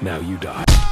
Now you die.